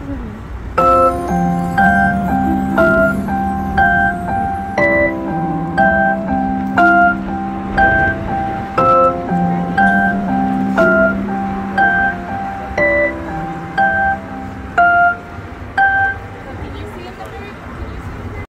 Mm-hmm.